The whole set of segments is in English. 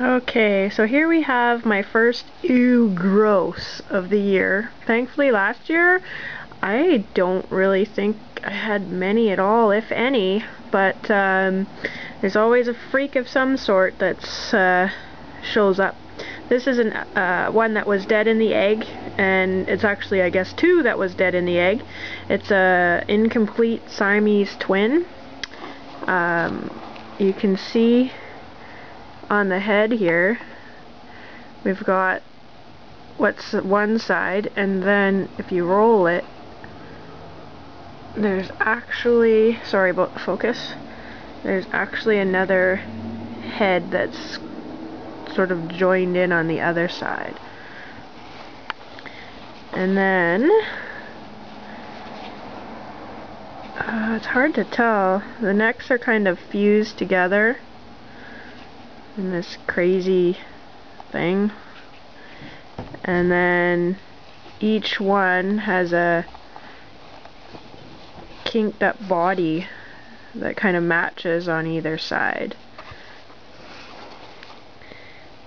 Okay, so here we have my first ew gross of the year. Thankfully last year I don't really think I had many at all, if any, but um, there's always a freak of some sort that uh, shows up. This is an, uh, one that was dead in the egg, and it's actually, I guess, two that was dead in the egg. It's a incomplete Siamese twin. Um, you can see on the head here we've got what's one side and then if you roll it there's actually sorry about the focus there's actually another head that's sort of joined in on the other side. And then uh, it's hard to tell. The necks are kind of fused together in this crazy thing. And then each one has a kinked up body that kind of matches on either side.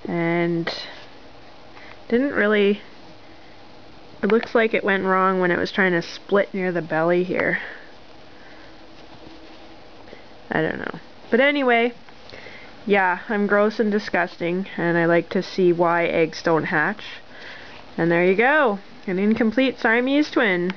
And didn't really it looks like it went wrong when it was trying to split near the belly here. I don't know. But anyway, yeah, I'm gross and disgusting, and I like to see why eggs don't hatch. And there you go, an incomplete Siamese twin.